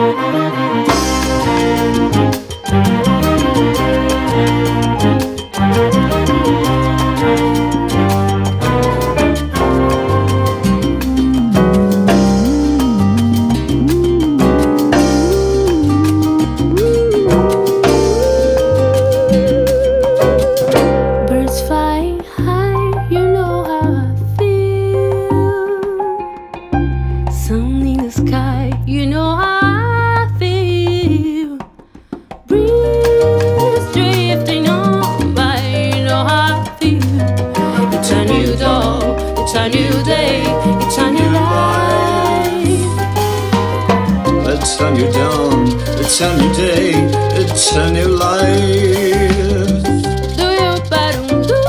Birds a new day, it's a new life. It's a new dawn, it's a new day, it's a new life. Do your bottom do,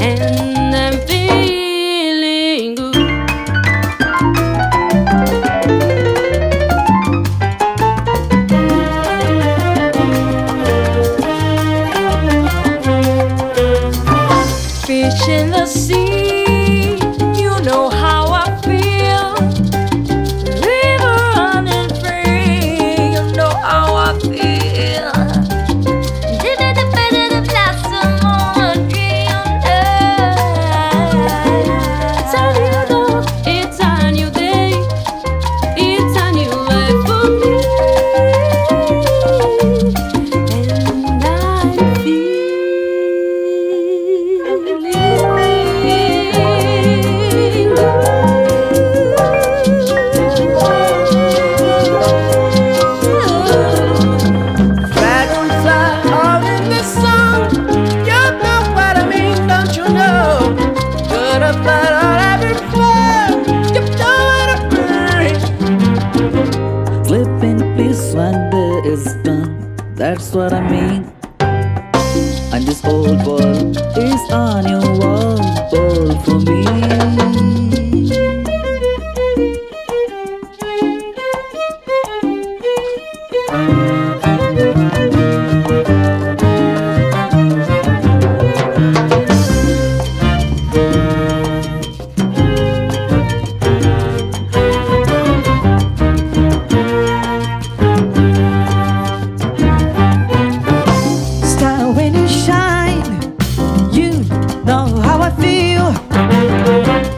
and I'm feeling good. Fish in the sea, is done. That's what I mean. And this old world is a new wall, for me. I feel.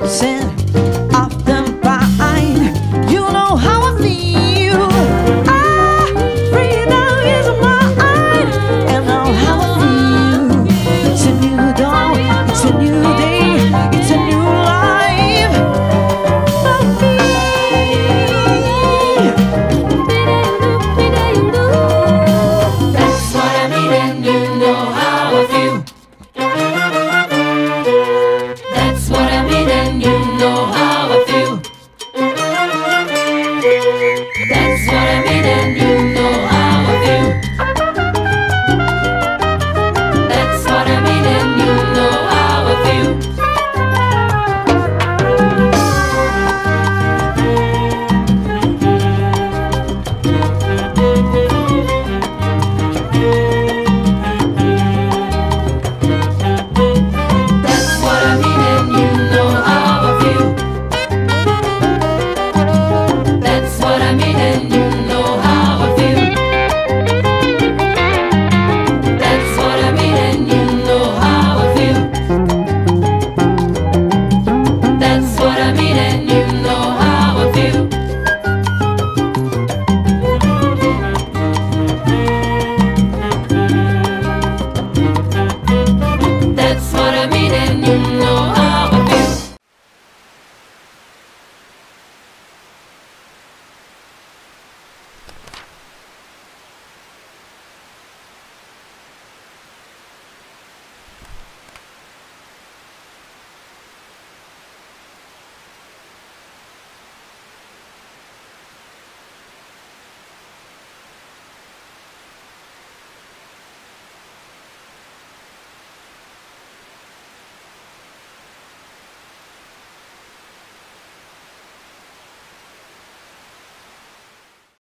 Sent off the vine. You know how I feel. Ah, freedom is mine. And know how I feel. It's a new dawn, it's a new day. It's a new life. For me That's what I mean and you know how I feel. That's what I mean and you.